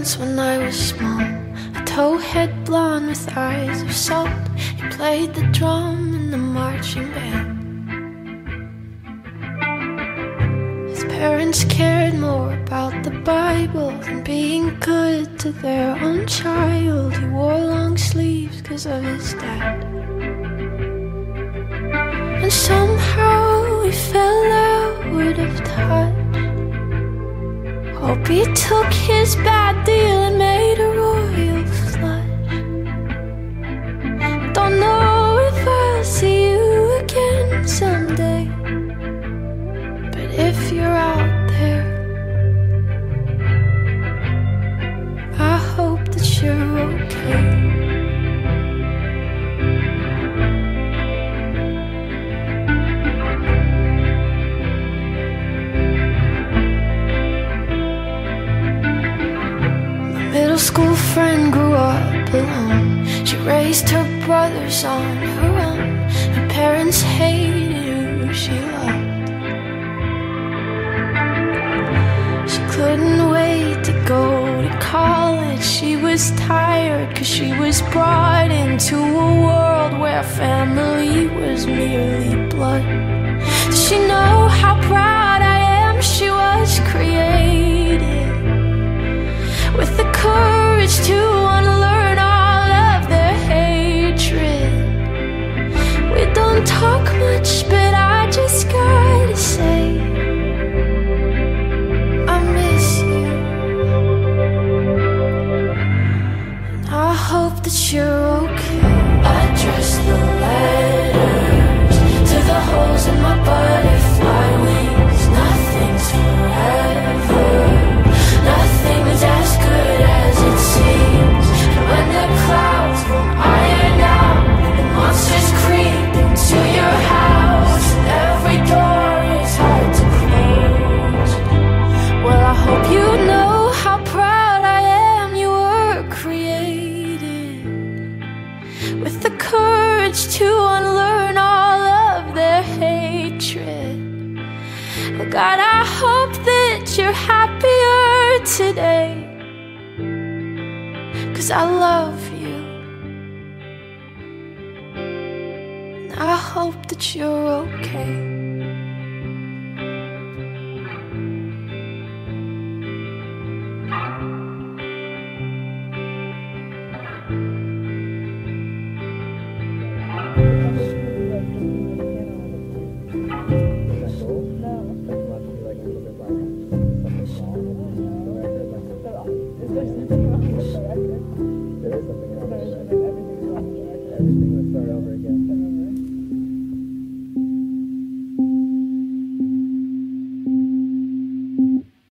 once when I was small. A towhead blonde with eyes of salt. He played the drum in the marching band. His parents cared more about the Bible than being good to their own child. He wore long sleeves because of his dad. And somehow took his bad deal school friend grew up alone. She raised her brothers on her own. Her parents hated who she loved. She couldn't wait to go to college. She was tired cause she was brought into a world where family was merely blood. Does she know how proud okay. Address the God, I hope that you're happier today. Cause I love you. And I hope that you're okay. person.